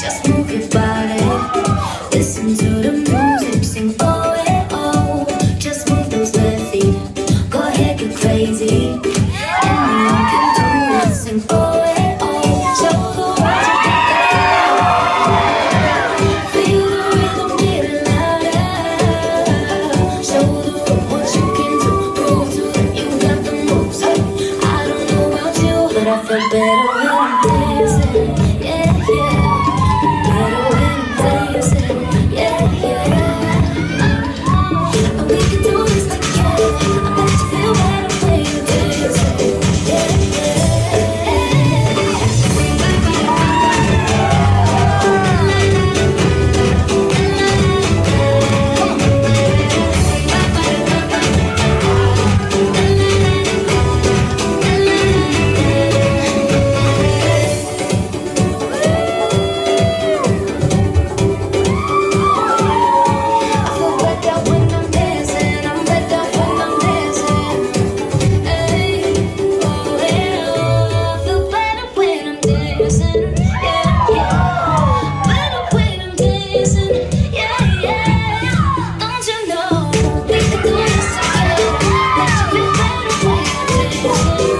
Just move your body. Listen to the music, sing oh oh. Just move those left feet. Go ahead, get crazy. Anyone can do. Sing. Show the world what you can do. You got the moves. I don't know about you, but I feel better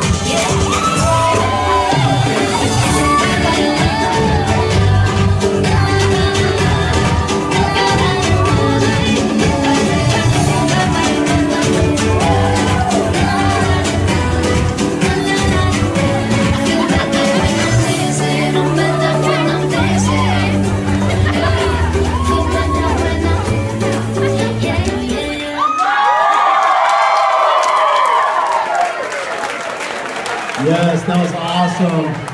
Yeah. Yes, that was awesome.